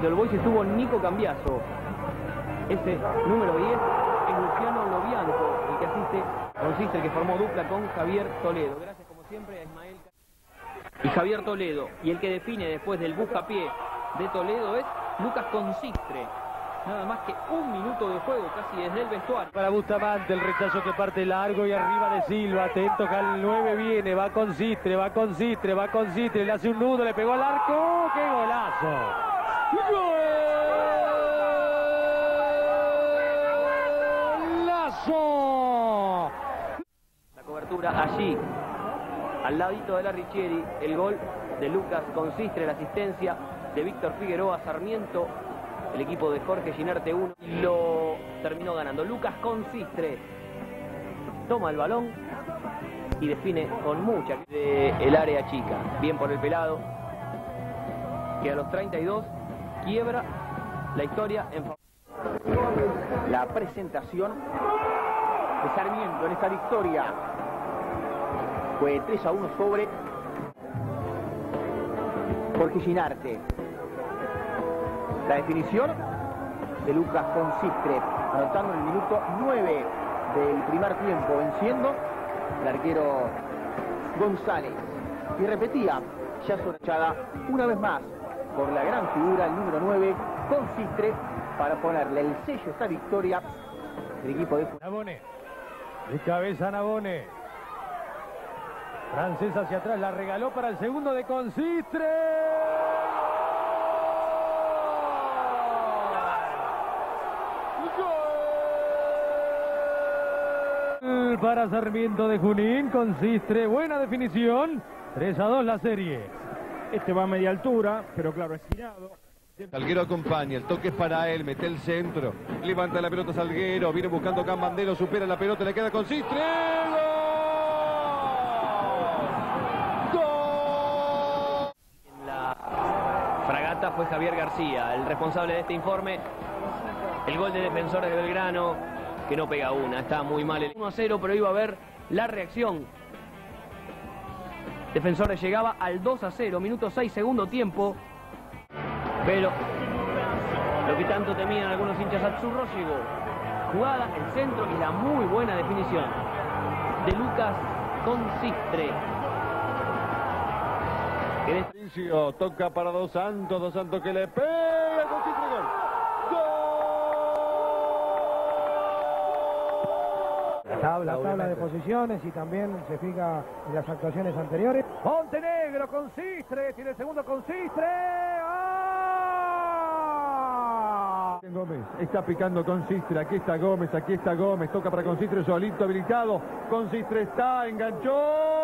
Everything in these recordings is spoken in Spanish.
de Olbois estuvo Nico Cambiaso. Ese número 10 es Luciano Lobianco, el que asiste, consiste el que formó dupla con Javier Toledo. Gracias como siempre a Ismael y Javier Toledo. Y el que define después del buscapié de Toledo es Lucas Consistre. Nada más que un minuto de juego casi desde el vestuario. Para Bustamante, el rechazo que parte largo y arriba de Silva. Atento que al 9 viene, va con Sistre, va con Sistre, va con Sistre. Le hace un nudo, le pegó al arco. ¡Qué golazo! ¡Golazo! La cobertura allí, al ladito de la Richieri, el gol de Lucas Consistre, la asistencia de Víctor Figueroa Sarmiento el equipo de Jorge Ginarte 1 lo terminó ganando. Lucas Consistre toma el balón y define con mucha el área chica. Bien por el pelado, que a los 32 quiebra la historia en La presentación de Sarmiento en esta victoria fue 3 a 1 sobre Jorge Ginarte. La definición de Lucas Consistre, anotando en el minuto 9 del primer tiempo, venciendo el arquero González. Y repetía, ya sorchada una vez más por la gran figura, el número 9, Consistre, para ponerle el sello a esta victoria del equipo de... Nabone, de cabeza Nabone. Francés hacia atrás, la regaló para el segundo de Consistre. para Sarmiento de Junín, consiste buena definición, 3 a 2 la serie. Este va a media altura, pero claro, es girado. Salguero acompaña, el toque es para él, mete el centro, levanta la pelota Salguero, viene buscando Cambandero, supera la pelota, le queda con Sistre. ¡Gol! En la fragata fue Javier García, el responsable de este informe. El gol de defensores de Belgrano, que no pega una. Está muy mal el 1 a 0, pero iba a ver la reacción. Defensores llegaba al 2 a 0, minuto 6, segundo tiempo. Pero lo que tanto temían algunos hinchas Azzurro llegó. Jugada, el centro y la muy buena definición de Lucas Consistre. Toca para Dos Santos, Dos Santos que le pega, tabla, tabla de posiciones y también se fija en las actuaciones anteriores. Montenegro con Sistre, tiene el segundo con Sistre. ¡Ah! Gómez está picando con Sistre, aquí está Gómez, aquí está Gómez, toca para Consistre, solito habilitado, Consistre está, enganchó.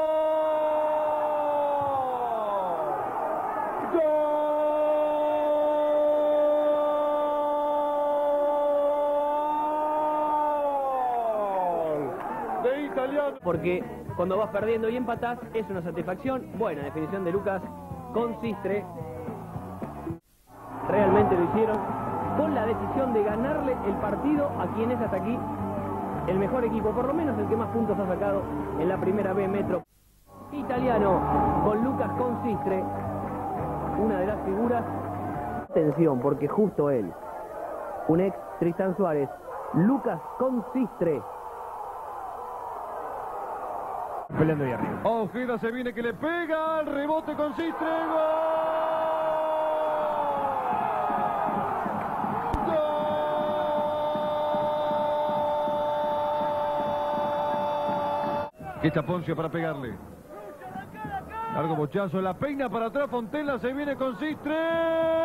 Porque cuando vas perdiendo y empatás es una satisfacción. Buena definición de Lucas Consistre. Realmente lo hicieron con la decisión de ganarle el partido a quien es hasta aquí el mejor equipo, por lo menos el que más puntos ha sacado en la primera B Metro. Italiano con Lucas Consistre, una de las figuras. Atención, porque justo él, un ex Tristan Suárez, Lucas Consistre, Peleando ahí arriba. Ojeda se viene que le pega, el rebote con Sistre, Aquí está Poncio para pegarle. Largo bochazo, la peina para atrás, Fontela se viene con Sistre.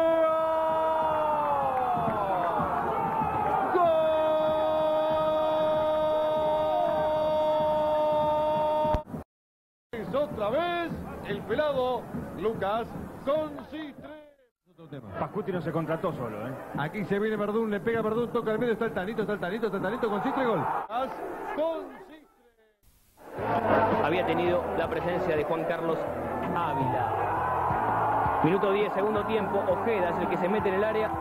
otra vez el pelado Lucas Consistre. Pascuti no se contrató solo, ¿eh? Aquí se viene Verdún, le pega Verdún, toca el medio, está el Tanito, está el Tanito, está el Tanito, Consistre, gol. Consistre. Había tenido la presencia de Juan Carlos Ávila. Minuto 10, segundo tiempo, Ojeda es el que se mete en el área.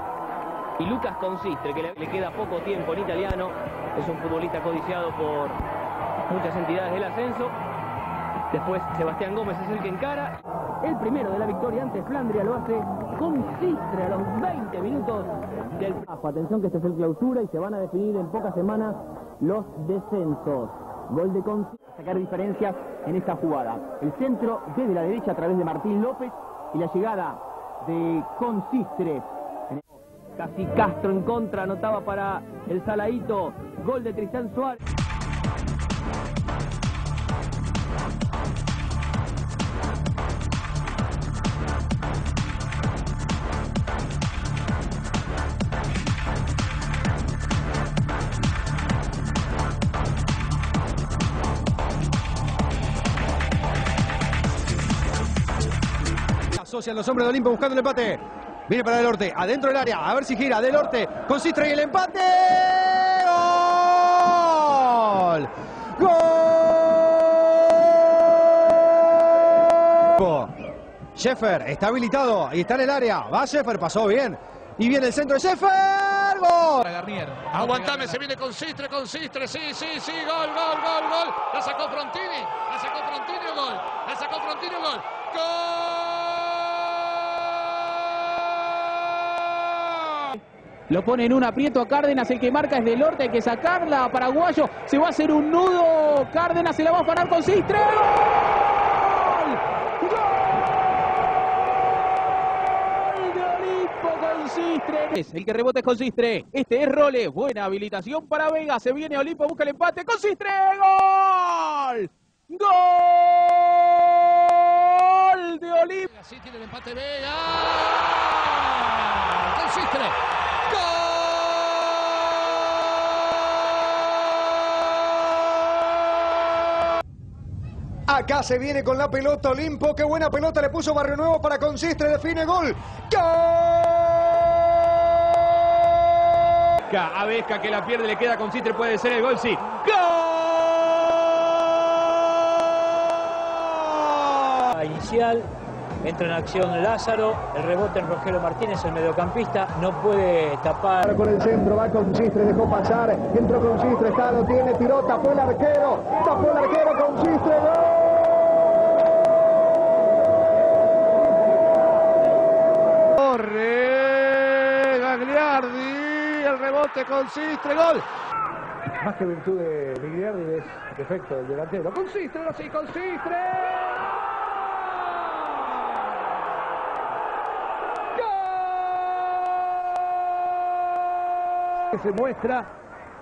Y Lucas Consistre, que le queda poco tiempo en italiano, es un futbolista codiciado por muchas entidades del ascenso. Después Sebastián Gómez es el que encara. el primero de la victoria ante Flandria lo hace con Sistre a los 20 minutos del... Atención que este es el clausura y se van a definir en pocas semanas los descensos. Gol de Consistre. Sacar diferencias en esta jugada. El centro desde la derecha a través de Martín López y la llegada de Consistre. Casi Castro en contra, anotaba para el Saladito. Gol de Tristán Suárez. Asocian los hombres de Olimpo buscando el empate. Viene para Del Norte, adentro del área, a ver si gira. Del Norte, con Sistra y el empate. ¡Gol! ¡Gol! Sheffer está habilitado y está en el área. Va Sheffer, pasó bien. Y viene el centro de Sheffer. ¡Gol! Aguantame, se viene con Sistre, con Sistre. Sí, sí, sí. Gol, gol, gol, gol. La sacó Frontini. La sacó Frontini, gol. La sacó Frontini, gol. ¡Gol! Lo pone en un aprieto a Cárdenas, el que marca es del norte, hay que sacarla a Paraguayo. Se va a hacer un nudo, Cárdenas se la va a parar con Sistre. ¡Gol! ¡Gol! de Olimpo con Sistre. El que rebota es con Sistre. Este es Role. Buena habilitación para Vega. Se viene Olimpo, busca el empate con Sistre. ¡Gol! ¡Gol! de Olimpo. Así tiene el empate Vega. Con Sistre. Acá se viene con la pelota Olimpo. Qué buena pelota le puso Barrio Nuevo para Consistre. Define gol. ¡Gol! A Vesca que la pierde, le queda Consistre, puede ser el gol, sí. ¡Gol! Inicial, entra en acción Lázaro, el rebote en Rogelio Martínez, el mediocampista, no puede tapar. Con el centro, va con Sistre, dejó pasar, entró con Sistre, está, lo tiene, tiró, tapó el arquero, tapó el arquero con Sistre, ¡gol! Corre Gagliardi, el rebote con Sistre, gol. Más que virtud de Migliardi es defecto del delantero. Con Sistre, sí, con Sistre. Se muestra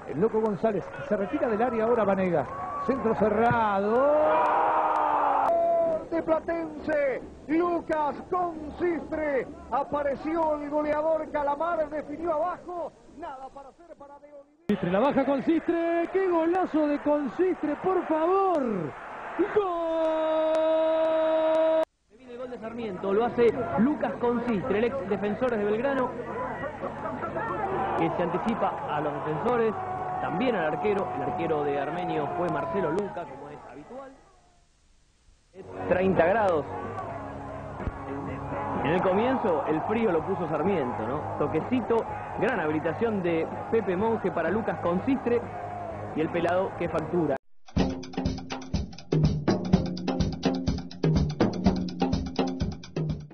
el loco González. Se retira del área ahora Vanega. Centro cerrado. De Platense. Lucas Consistre. Apareció el goleador Calamar. Definió abajo. Nada para hacer para De Oliveira. La baja Consistre. ¡Qué golazo de Consistre, por favor! ¡Gol! Se viene el gol de Sarmiento. Lo hace Lucas Consistre, el ex defensor de Belgrano. Que se anticipa a los defensores. También al arquero. El arquero de Armenio fue Marcelo Luca, como es habitual. 30 grados. En el comienzo el frío lo puso Sarmiento, ¿no? Toquecito, gran habilitación de Pepe Monge para Lucas Consistre y el pelado que factura.